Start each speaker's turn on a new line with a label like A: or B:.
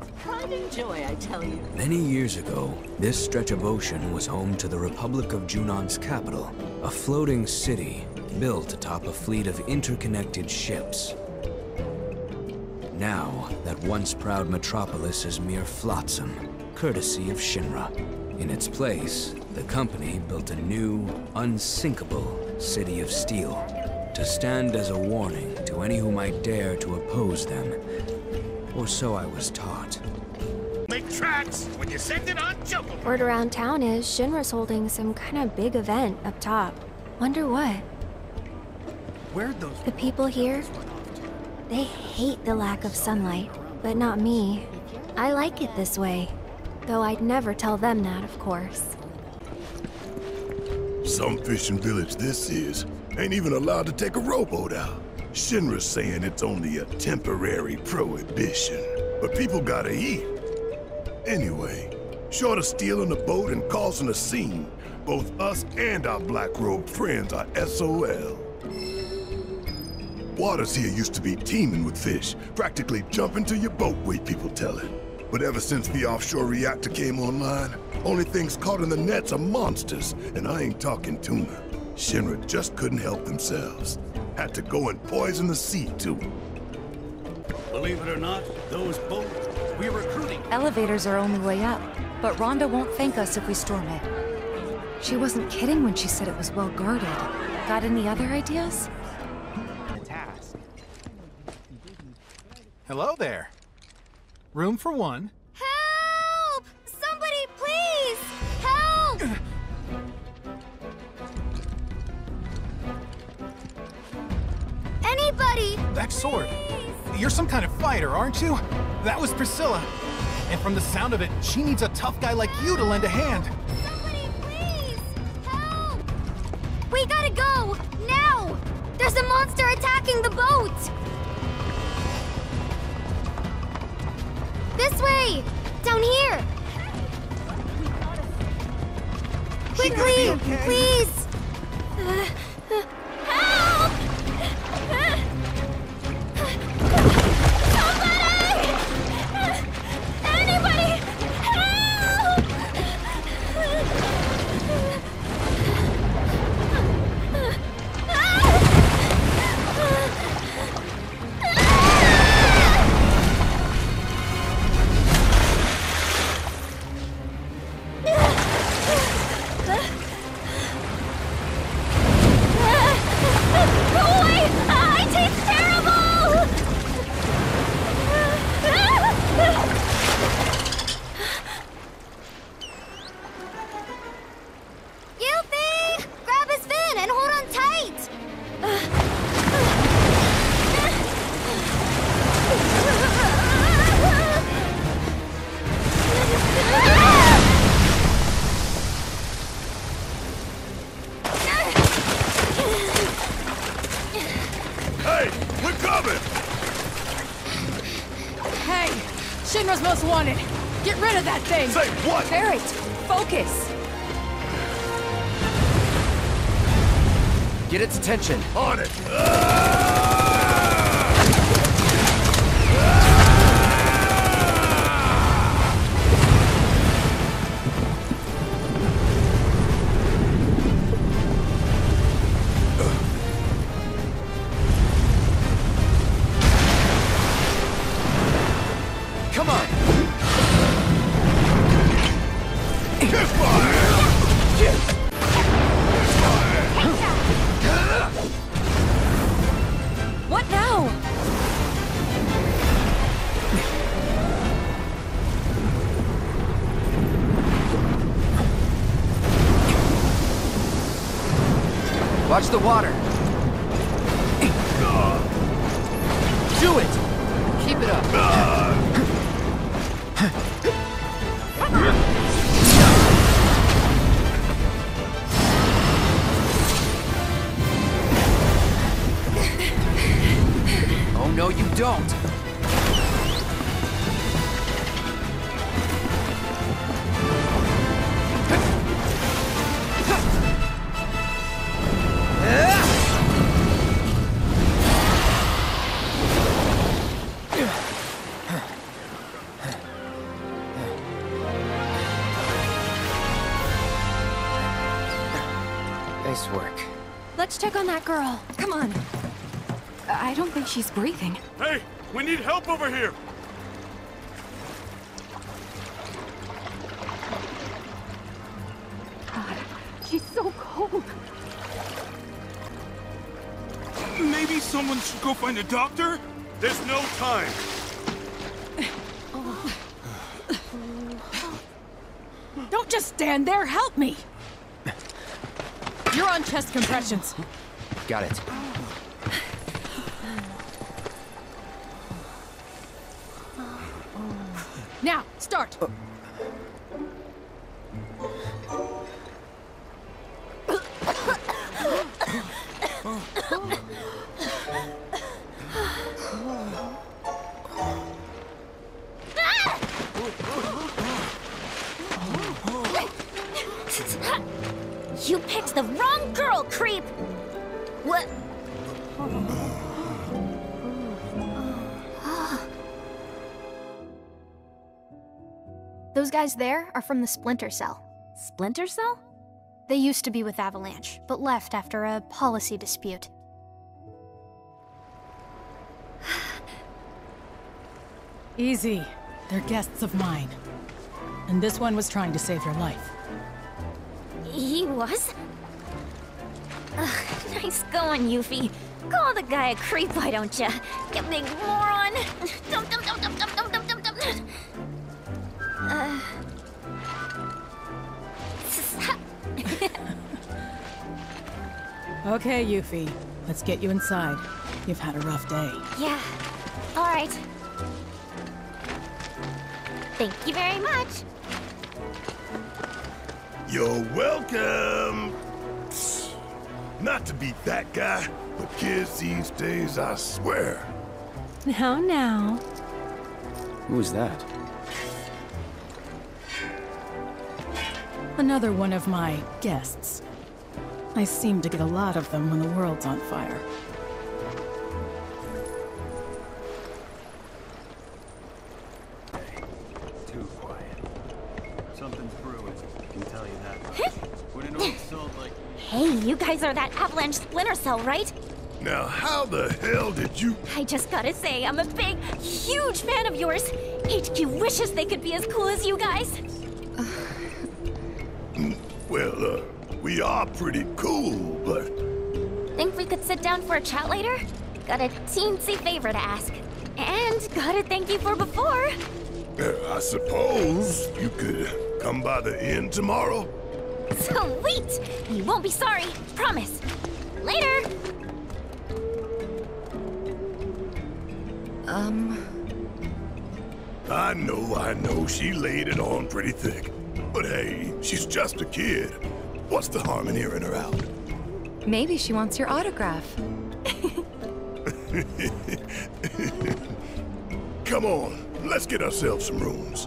A: And I tell you.
B: Many years ago, this stretch of ocean was home to the Republic of Junon's capital, a floating city built atop a fleet of interconnected ships. Now, that once proud metropolis is mere flotsam, courtesy of Shinra. In its place, the company built a new, unsinkable City of Steel, to stand as a warning to any who might dare to oppose them. Or so I was taught.
C: Make tracks when you send it on Choco.
D: Word around town is Shinra's holding some kind of big event up top. Wonder what?
E: Where'd those
D: The people here, they hate the lack of sunlight, but not me. I like it this way. Though I'd never tell them that, of course.
F: Some fishing village this is ain't even allowed to take a rowboat out. Shinra's saying it's only a temporary prohibition, but people gotta eat. Anyway, short of stealing a boat and causing a scene, both us and our black-robed friends are SOL. Waters here used to be teeming with fish, practically jumping to your boat, way people tell it. But ever since the offshore reactor came online, only things caught in the nets are monsters, and I ain't talking tuna. Shinra just couldn't help themselves. Had to go and poison the sea, too.
E: Believe it or not, those boats, we're recruiting.
G: Elevators are only way up, but Rhonda won't thank us if we storm it. She wasn't kidding when she said it was well guarded. Got any other ideas?
H: Hello there. Room for one. That sword. You're some kind of fighter, aren't you? That was Priscilla. And from the sound of it, she needs a tough guy like you to lend a hand.
D: Somebody, please! Help! We gotta go! Now! There's a monster attacking the boat! This way! Down here! Quickly!
H: okay.
D: Please! Uh,
A: Shinra's most wanted! Get rid of that thing!
F: Say what?
G: Barret, focus!
I: Get its attention.
F: On it!
I: Come
G: What now?
I: Watch the water. Do it. Keep it up. don't. Nice work.
D: Let's check on that girl.
G: Come on. I don't think she's breathing.
C: Hey, we need help over here.
G: God, she's so cold.
C: Maybe someone should go find a doctor? There's no time.
A: Don't just stand there, help me! You're on chest compressions.
I: Got it.
A: Now, start! Uh.
D: You picked the wrong girl,
J: Those guys there are from the Splinter Cell.
D: Splinter Cell?
J: They used to be with Avalanche, but left after a policy dispute.
A: Easy. They're guests of mine. And this one was trying to save your life.
D: He was? Ugh, nice going, Yuffie. Call the guy a creep, why don't ya? You big moron!
A: Okay, Yuffie. Let's get you inside. You've had a rough day.
D: yeah. All right. Thank you very much.
F: You're welcome. Not to be that guy, but kids these days, I swear.
D: Now, now.
I: Who was that?
A: Another one of my guests. I seem to get a lot of them when the world's on fire.
E: Too quiet. Something's brewing. I can tell you that. much. when an old soul like
D: Hey, you guys are that Avalanche Splinter Cell, right?
F: Now, how the hell did you...
D: I just gotta say, I'm a big, huge fan of yours. HQ wishes they could be as cool as you guys.
F: We are pretty cool, but...
D: Think we could sit down for a chat later? Got a teensy favor to ask. And gotta thank you for before.
F: Uh, I suppose you could come by the inn tomorrow?
D: Sweet! You won't be sorry, promise. Later!
G: Um,
F: I know, I know, she laid it on pretty thick. But hey, she's just a kid. What's the harm in hearing her out?
G: maybe she wants your autograph.
F: Come on, let's get ourselves some rooms.